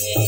yeah.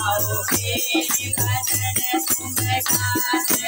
आओ मेरे भजन तुम गाते